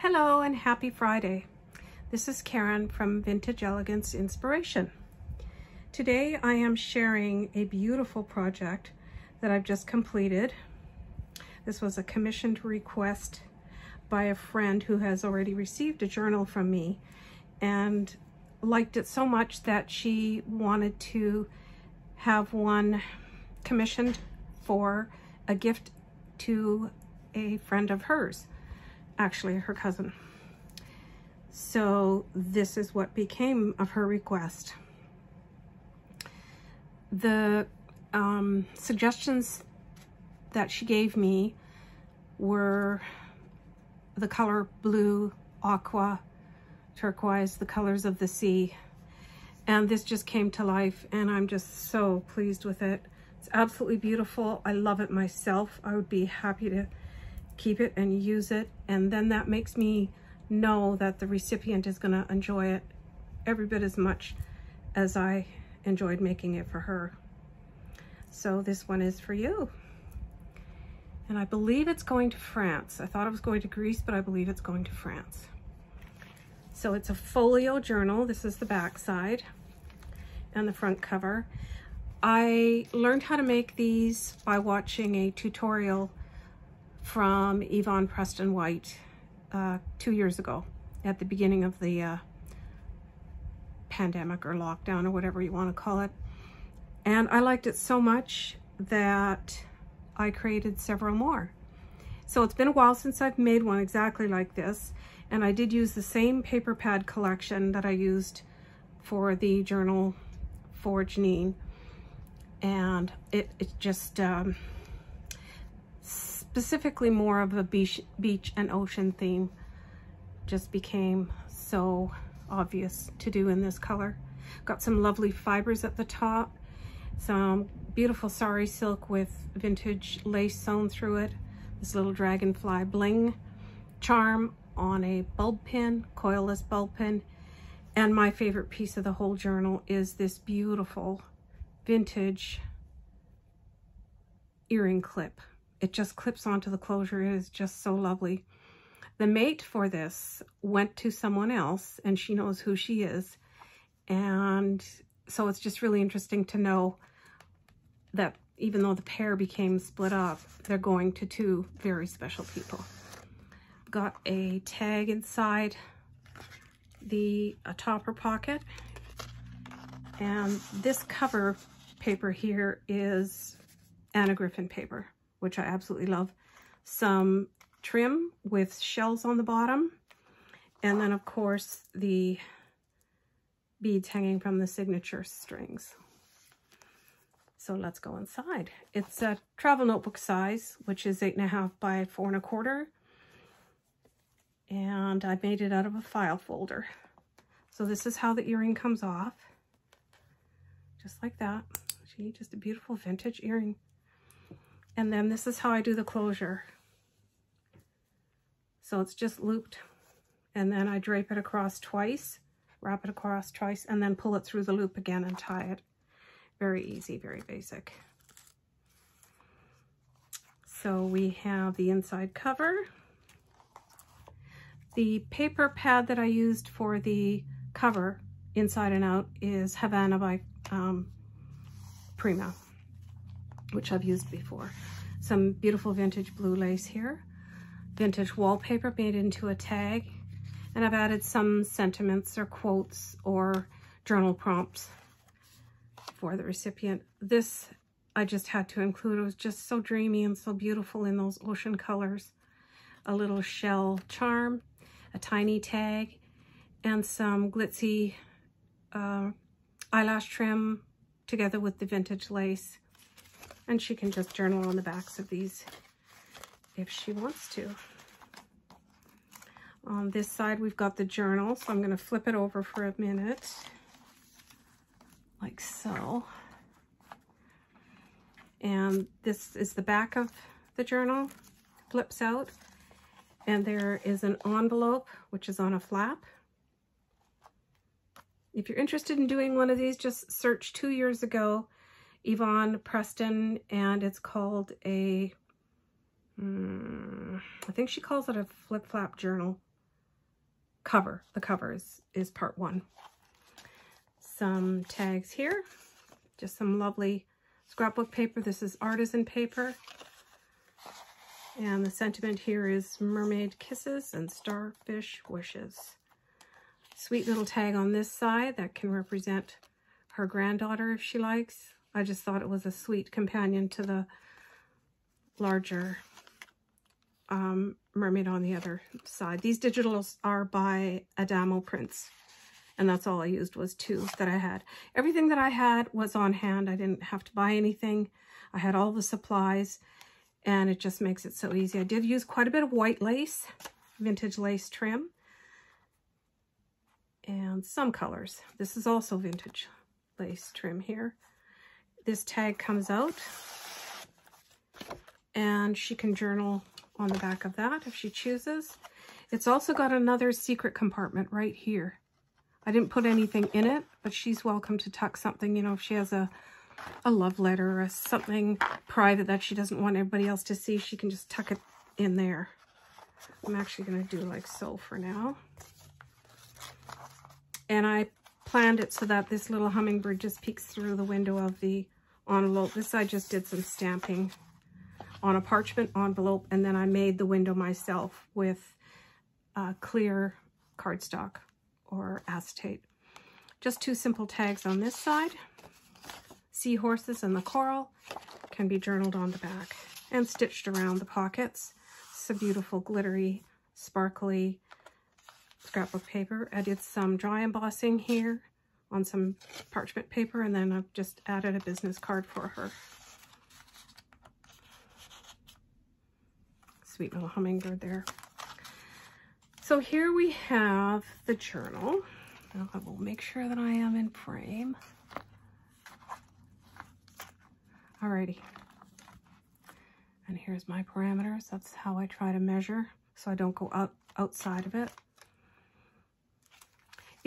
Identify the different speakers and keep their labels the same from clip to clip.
Speaker 1: Hello and happy Friday. This is Karen from Vintage Elegance Inspiration. Today I am sharing a beautiful project that I've just completed. This was a commissioned request by a friend who has already received a journal from me and liked it so much that she wanted to have one commissioned for a gift to a friend of hers, actually her cousin. So this is what became of her request. The um, suggestions that she gave me were the color blue, aqua, turquoise, the colors of the sea. And this just came to life and I'm just so pleased with it. It's absolutely beautiful. I love it myself. I would be happy to keep it and use it. And then that makes me know that the recipient is gonna enjoy it every bit as much as I enjoyed making it for her. So this one is for you. And I believe it's going to France. I thought it was going to Greece, but I believe it's going to France. So it's a folio journal. This is the back side and the front cover. I learned how to make these by watching a tutorial from Yvonne Preston White uh, two years ago at the beginning of the uh, pandemic or lockdown or whatever you want to call it. And I liked it so much that I created several more. So it's been a while since I've made one exactly like this. And I did use the same paper pad collection that I used for the journal for Janine. And it, it just, um, specifically more of a beach, beach and ocean theme just became so obvious to do in this color. Got some lovely fibers at the top, some beautiful sari silk with vintage lace sewn through it, this little dragonfly bling charm on a bulb pin, coilless bulb pin, and my favorite piece of the whole journal is this beautiful vintage earring clip. It just clips onto the closure. It is just so lovely. The mate for this went to someone else and she knows who she is. And so it's just really interesting to know that even though the pair became split up, they're going to two very special people. Got a tag inside the a topper pocket. And this cover paper here is Anna Griffin paper, which I absolutely love. Some trim with shells on the bottom. And then, of course, the beads hanging from the signature strings. So let's go inside. It's a travel notebook size, which is eight and a half by four and a quarter. And I made it out of a file folder. So this is how the earring comes off. Just like that. See, just a beautiful vintage earring. And then this is how I do the closure. So it's just looped and then I drape it across twice, wrap it across twice, and then pull it through the loop again and tie it. Very easy, very basic. So we have the inside cover. The paper pad that I used for the cover, inside and out, is Havana by um, Prima, which I've used before. Some beautiful vintage blue lace here. Vintage wallpaper made into a tag. And I've added some sentiments or quotes or journal prompts for the recipient. This I just had to include. It was just so dreamy and so beautiful in those ocean colors. A little shell charm, a tiny tag, and some glitzy uh, eyelash trim together with the vintage lace. And she can just journal on the backs of these if she wants to. On this side, we've got the journal, so I'm going to flip it over for a minute like so. And this is the back of the journal, flips out. And there is an envelope, which is on a flap. If you're interested in doing one of these, just search two years ago, Yvonne Preston, and it's called a, hmm, I think she calls it a flip-flap journal. cover. The cover is, is part one. Some tags here. Just some lovely scrapbook paper. This is artisan paper. And the sentiment here is mermaid kisses and starfish wishes. Sweet little tag on this side that can represent her granddaughter if she likes. I just thought it was a sweet companion to the larger um, mermaid on the other side. These digitals are by Adamo Prints. And that's all I used was two that I had. Everything that I had was on hand. I didn't have to buy anything. I had all the supplies and it just makes it so easy. I did use quite a bit of white lace, vintage lace trim, and some colors. This is also vintage lace trim here. This tag comes out and she can journal on the back of that if she chooses. It's also got another secret compartment right here. I didn't put anything in it, but she's welcome to tuck something, you know, if she has a a love letter or something private that she doesn't want everybody else to see, she can just tuck it in there. I'm actually going to do like so for now. And I planned it so that this little hummingbird just peeks through the window of the envelope. This I just did some stamping on a parchment envelope and then I made the window myself with uh, clear cardstock or acetate. Just two simple tags on this side seahorses and the coral can be journaled on the back and stitched around the pockets. It's a beautiful glittery, sparkly scrapbook paper. I did some dry embossing here on some parchment paper and then I've just added a business card for her. Sweet little hummingbird there. So here we have the journal. I will make sure that I am in frame. Alrighty. And here's my parameters. That's how I try to measure so I don't go out outside of it.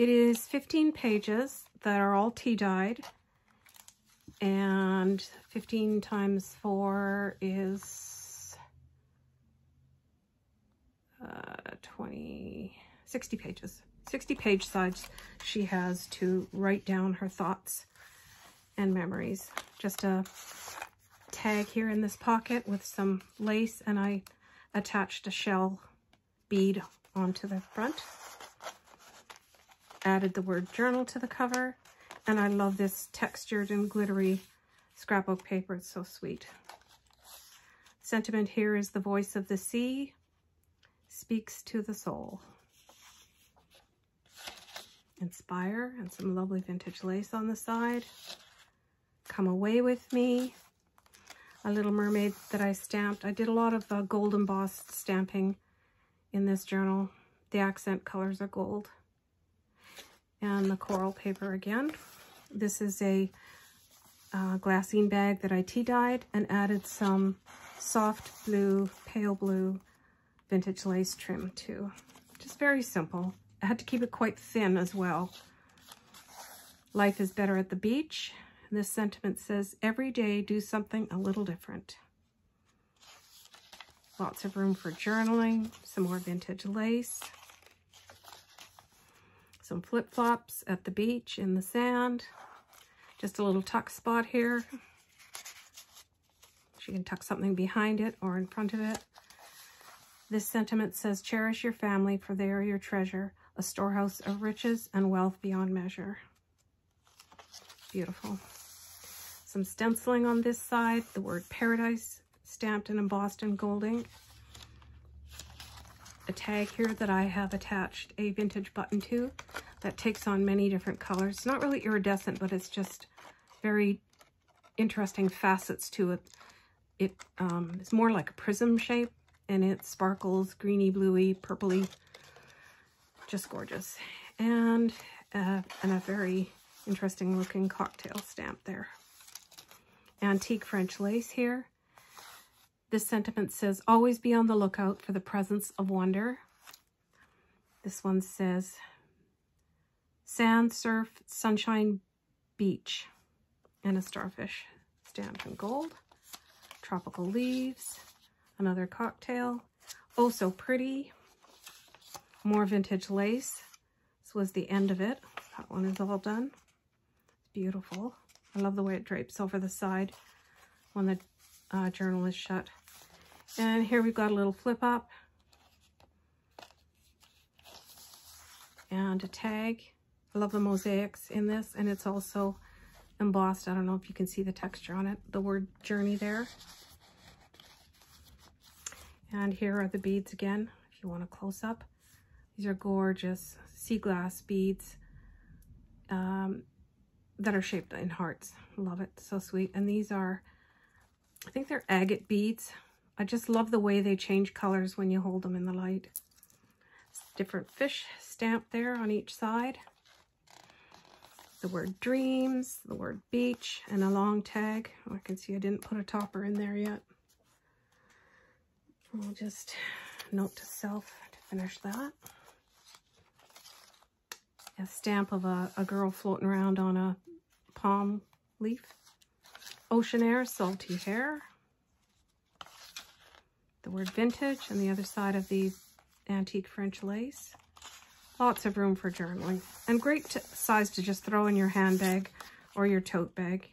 Speaker 1: It is 15 pages that are all tea dyed. And 15 times 4 is uh, 20, 60 pages. 60 page sides she has to write down her thoughts and memories. Just a tag here in this pocket with some lace and I attached a shell bead onto the front. Added the word journal to the cover and I love this textured and glittery scrapbook paper. It's so sweet. Sentiment here is the voice of the sea speaks to the soul. Inspire and some lovely vintage lace on the side. Come Away With Me, a Little Mermaid that I stamped. I did a lot of uh, gold embossed stamping in this journal. The accent colors are gold. And the coral paper again. This is a uh, glassine bag that I tea dyed and added some soft blue, pale blue vintage lace trim to. Just very simple. I had to keep it quite thin as well. Life is better at the beach. This sentiment says, every day do something a little different. Lots of room for journaling, some more vintage lace, some flip-flops at the beach in the sand, just a little tuck spot here. She can tuck something behind it or in front of it. This sentiment says, cherish your family for they are your treasure, a storehouse of riches and wealth beyond measure. Beautiful. Some stenciling on this side, the word paradise stamped and embossed in gold ink. A tag here that I have attached a vintage button to that takes on many different colors. It's not really iridescent, but it's just very interesting facets to it. It um, is more like a prism shape and it sparkles greeny, bluey, purpley. Just gorgeous. And, uh, and a very interesting looking cocktail stamp there antique French lace here. This sentiment says, always be on the lookout for the presence of wonder. This one says, sand, surf, sunshine, beach, and a starfish stamped in gold. Tropical leaves, another cocktail. Oh, so pretty. more vintage lace. This was the end of it. That one is all done. It's beautiful. I love the way it drapes over the side when the uh, journal is shut. And here we've got a little flip up. And a tag. I love the mosaics in this. And it's also embossed. I don't know if you can see the texture on it. The word journey there. And here are the beads again, if you want a close up. These are gorgeous sea glass beads um, that are shaped in hearts. Love it, so sweet. And these are, I think they're agate beads. I just love the way they change colors when you hold them in the light. Different fish stamped there on each side. The word dreams, the word beach, and a long tag. Oh, I can see I didn't put a topper in there yet. I'll just note to self to finish that. A stamp of a, a girl floating around on a palm leaf. Ocean air, salty hair. The word vintage on the other side of the antique French lace. Lots of room for journaling. And great size to just throw in your handbag or your tote bag.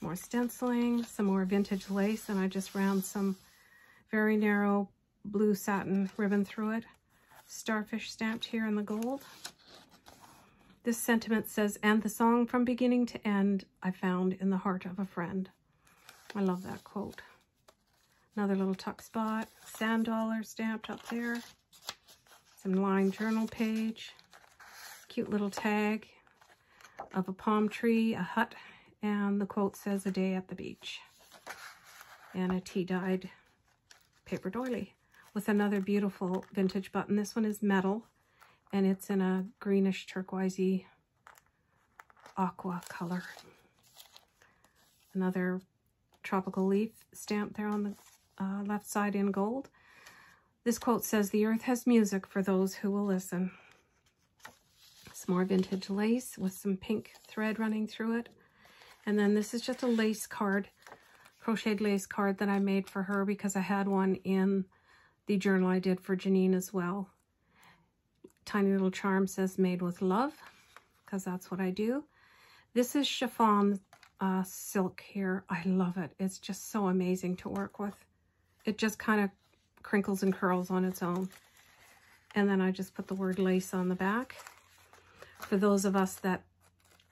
Speaker 1: More stenciling, some more vintage lace, and I just round some very narrow blue satin ribbon through it. Starfish stamped here in the gold. This sentiment says, and the song from beginning to end I found in the heart of a friend. I love that quote. Another little tuck spot, sand dollar stamped up there. Some line journal page. Cute little tag of a palm tree, a hut, and the quote says, a day at the beach. And a tea-dyed paper doily with another beautiful vintage button. This one is metal and it's in a greenish turquoisey aqua color. Another tropical leaf stamp there on the uh, left side in gold. This quote says, the earth has music for those who will listen. Some more vintage lace with some pink thread running through it. And then this is just a lace card crocheted lace card that I made for her because I had one in the journal I did for Janine as well. Tiny little charm says made with love because that's what I do. This is chiffon uh, silk here. I love it. It's just so amazing to work with. It just kind of crinkles and curls on its own. And then I just put the word lace on the back. For those of us that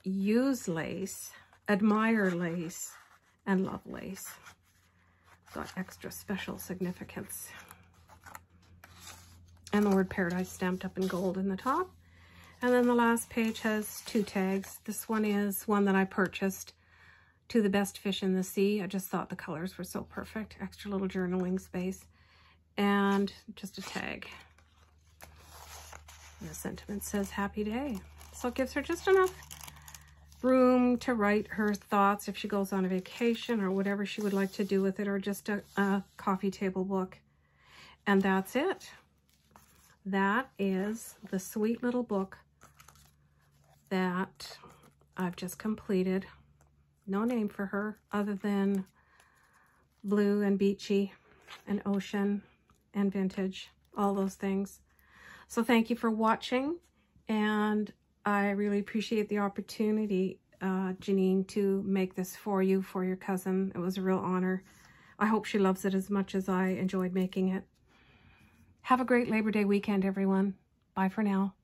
Speaker 1: use lace, admire lace, and love lace. Got extra special significance. And the word paradise stamped up in gold in the top. And then the last page has two tags. This one is one that I purchased to the best fish in the sea. I just thought the colors were so perfect. Extra little journaling space. And just a tag. And the sentiment says happy day. So it gives her just enough room to write her thoughts if she goes on a vacation or whatever she would like to do with it or just a, a coffee table book. And that's it. That is the sweet little book that I've just completed. No name for her other than blue and beachy and ocean and vintage, all those things. So thank you for watching and I really appreciate the opportunity, uh, Janine, to make this for you, for your cousin. It was a real honor. I hope she loves it as much as I enjoyed making it. Have a great Labor Day weekend, everyone. Bye for now.